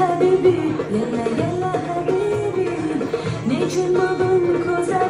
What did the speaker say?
حبيبي يلا يلا حبيبي نجم ظن كوزا